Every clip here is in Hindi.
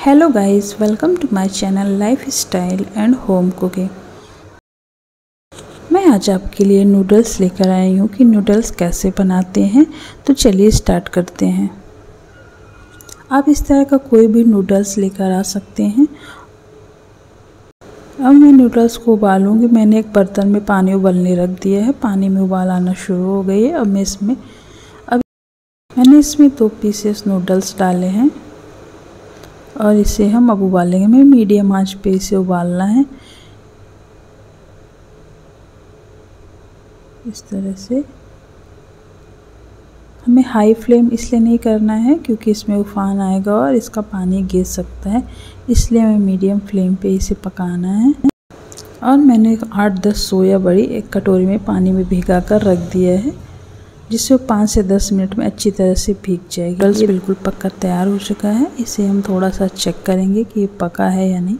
Hello guys welcome to my channel lifestyle and home cooking मैं आज आपके लिए नूडल्स लेकर आई हूँ कि नूडल्स कैसे बनाते हैं तो चलिए स्टार्ट करते हैं। आप इस तरह का कोई भी नूडल्स लेकर आ सकते हैं। अब मैं नूडल्स को उबालूँगी। मैंने एक बर्तन में पानी उबलने रख दिया है। पानी में उबाल आना शुरू हो गई है। अब मैं इसमें, अब मैंने इसमें दो पीसेस नूडल्स डाले हैं। और इसे हम अब उबालेंगे। हमें मीडियम आँच पे इसे उबालना है। इस तरह से। हमें हाई फ्लेम इसलिए नहीं करना है क्योंकि इसमें उफान आएगा और इसका पानी गिर सकता है। इसलिए हमें मीडियम फ्लेम पे इसे पकाना है। और मैंने आठ दस सोया बड़ी एक कटोरी में पानी में भिगा कर रख दिया है। जिससे वो पाँच से दस मिनट में अच्छी तरह से भीग जाएगी। ये बिल्कुल पक्का तैयार हो चुका है। इसे हम थोड़ा सा चेक करेंगे कि ये पका है या नहीं।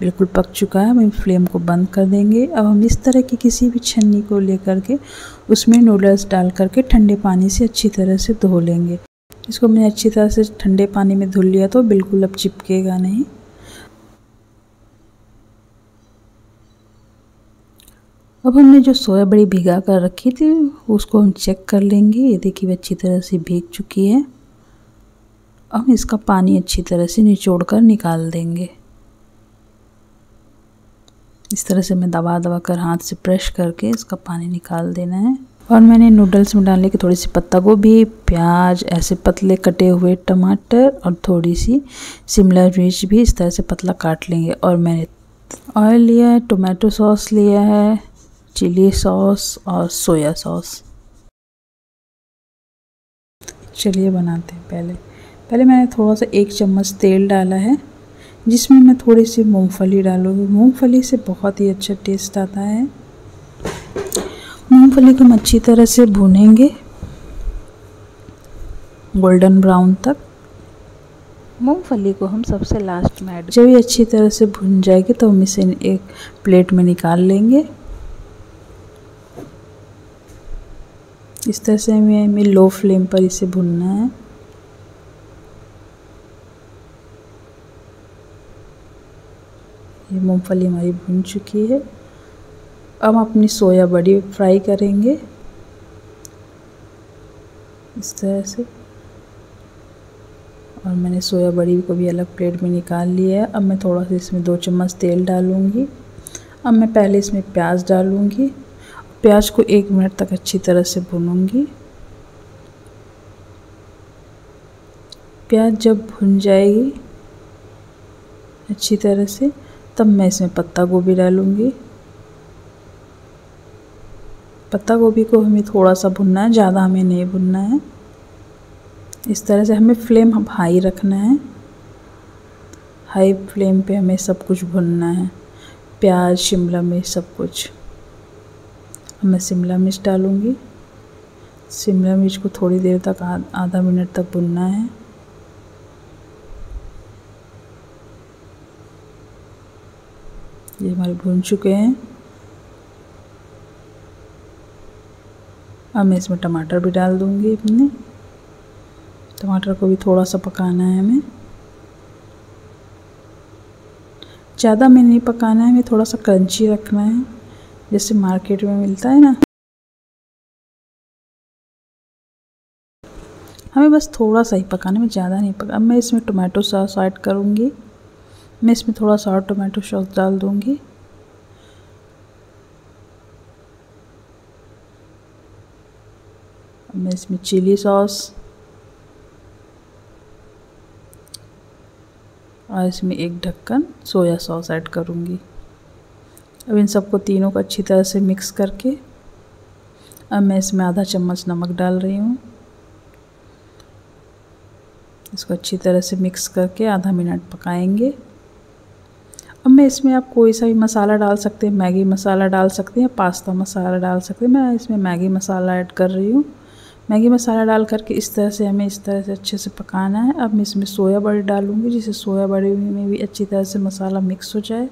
बिल्कुल पक चुका है। हम फ्लेम को बंद कर देंगे। अब हम इस तरह की किसी भी छन्नी को लेकर के उसमें नूडल्स डाल करके ठंडे पानी से अच्छी तरह से धो लेंगे। इसको मैंने अच्छी तरह से ठंडे पानी में धुल लिया तो बिल्कुल अब चिपकेगा नहीं। अब हमने जो सोया बड़ी भिगा कर रखी थी, उसको हम चेक कर लेंगे। ये देखिए वो अच्छी तरह से भीग चुकी है। अब इसका पानी अच्छी तरह से निचोड़ कर निकाल देंगे। इस तरह से मैं दबा दबा कर हाथ से प्रेस करके इसका पानी निकाल देना है। और मैंने नूडल्स में डालने की थोड़ी सी पत्ता गोभी, प्याज, ऐसे पतले कटे हुए टमाटर और थोड़ी सी शिमला मिर्च भी इस तरह से पतला काट लेंगे। और मैंने ऑयल लिया है टोमेटो सॉस लिया है। चिली सॉस और सोया सॉस। चलिए बनाते हैं पहले। पहले मैंने थोड़ा सा एक चम्मच तेल डाला है जिसमें मैं थोड़ी सी मूंगफली डालूँगी। मूंगफली से बहुत ही अच्छा टेस्ट आता है। मूंगफली को हम अच्छी तरह से भूनेंगे गोल्डन ब्राउन तक। मूंगफली को हम सबसे लास्ट में ऐड जब ये अच्छी तरह से भुन जाएगी तो हम इसे एक प्लेट में निकाल लेंगे। इस तरह से हमें हमें लो फ्लेम पर इसे भुनना है। ये मूंगफली हमारी भुन चुकी है। अब अपनी सोया बड़ी फ्राई करेंगे। इस तरह से। और मैंने सोया बड़ी को भी अलग प्लेट में निकाल लिया है। अब मैं थोड़ा सा इसमें दो चम्मच तेल डालूँगी। अब मैं पहले इसमें प्याज डालूँगी। प्याज को एक मिनट तक अच्छी तरह से भूनूँगी। प्याज जब भुन जाएगी अच्छी तरह से, तब मैं इसमें पत्ता गोभी डालूँगी। पत्ता गोभी को हमें थोड़ा सा भुनना है, ज़्यादा हमें नहीं भुनना है। इस तरह से हमें फ्लेम हम हाई रखना है। हाई फ्लेम पे हमें सब कुछ भुनना है। प्याज, शिमला मिर्च, सब कुछ। मैं शिमला मिर्च डालूँगी। शिमला मिर्च को थोड़ी देर तक आधा मिनट तक भुनना है। ये हमारे भुन चुके हैं। अब मैं इसमें टमाटर भी डाल दूँगी अपने। टमाटर को भी थोड़ा सा पकाना है हमें। ज़्यादा में नहीं पकाना है, हमें थोड़ा सा क्रंची रखना है। जैसे मार्केट में मिलता है ना। हमें बस थोड़ा सा ही पकाने में ज़्यादा नहीं पका अब मैं इसमें टोमेटो सॉस ऐड करूँगी। मैं इसमें थोड़ा सा और टोमेटो सॉस डाल दूँगी। मैं इसमें चिली सॉस और इसमें एक ढक्कन सोया सॉस ऐड करूँगी। अब इन सबको तीनों को अच्छी तरह से मिक्स करके अब मैं इसमें आधा चम्मच नमक डाल रही हूँ। इसको अच्छी तरह से मिक्स करके आधा मिनट पकाएँगे। अब मैं इसमें आप कोई सा भी मसाला डाल सकते हैं, मैगी मसाला डाल सकते हैं पास्ता मसाला डाल सकते हैं। मैं इसमें मैगी मसाला ऐड कर रही हूँ। मैगी मसाला डाल करके इस तरह से हमें इस तरह से अच्छे से पकाना है। अब मैं इसमें सोया बड़ी डालूँगी जिससे सोया बड़ी में भी अच्छी तरह से मसाला मिक्स हो जाए।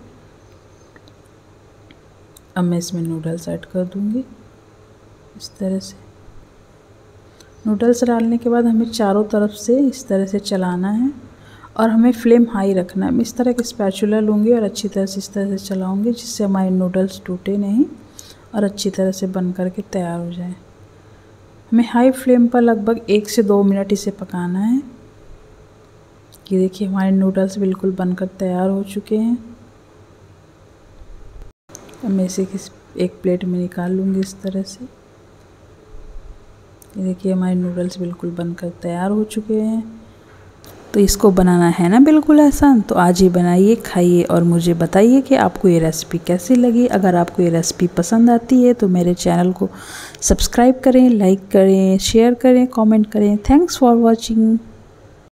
अब मैं इसमें नूडल्स ऐड कर दूँगी। इस तरह से। नूडल्स डालने के बाद हमें चारों तरफ़ से इस तरह से चलाना है और हमें फ्लेम हाई रखना है। मैं इस तरह के स्पैचुला लूँगी और अच्छी तरह से इस तरह से चलाऊँगी, जिससे हमारे नूडल्स टूटे नहीं और अच्छी तरह से बन कर के तैयार हो जाए। हमें हाई फ्लेम पर लगभग एक से दो मिनट इसे पकाना है। ये देखिए, हमारे नूडल्स बिल्कुल बनकर तैयार हो चुके हैं। मैं इसे किस, एक प्लेट में निकाल लूँगी इस तरह से। ये देखिए, हमारे नूडल्स बिल्कुल बनकर तैयार हो चुके हैं। तो इसको बनाना है ना बिल्कुल आसान? तो आज ही बनाइए, खाइए और मुझे बताइए कि आपको ये रेसिपी कैसी लगी। अगर आपको ये रेसिपी पसंद आती है तो मेरे चैनल को सब्सक्राइब करें लाइक करें शेयर करें कमेंट करें। Thanks for watching